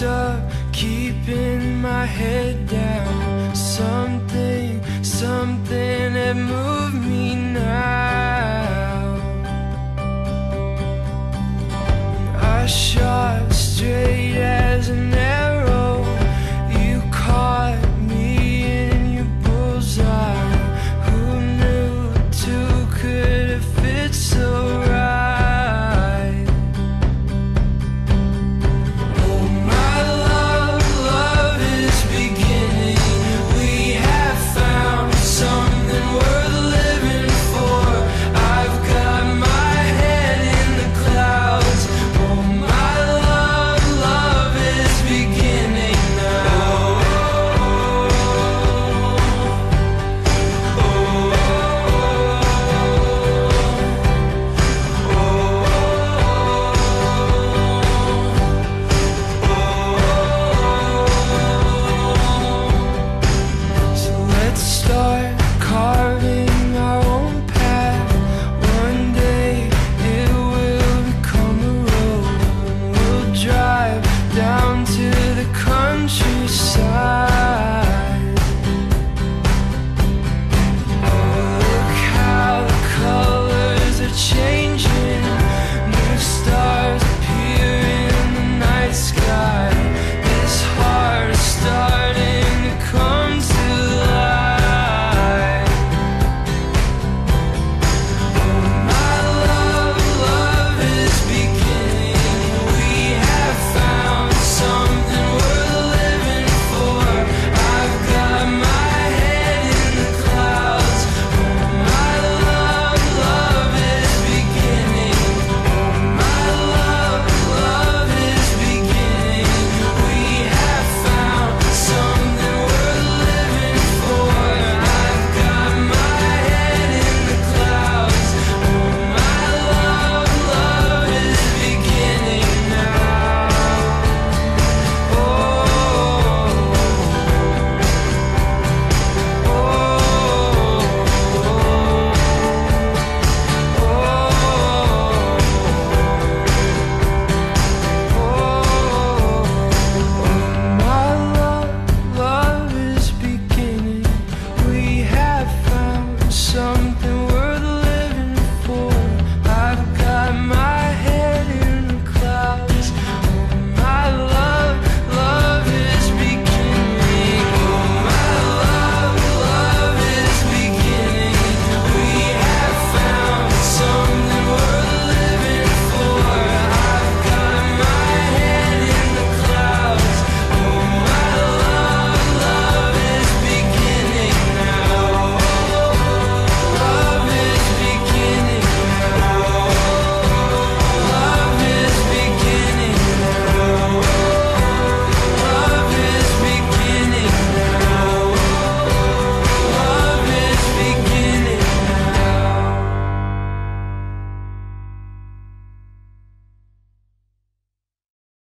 locked up, keeping my head down. Something, something had moved me now. I should.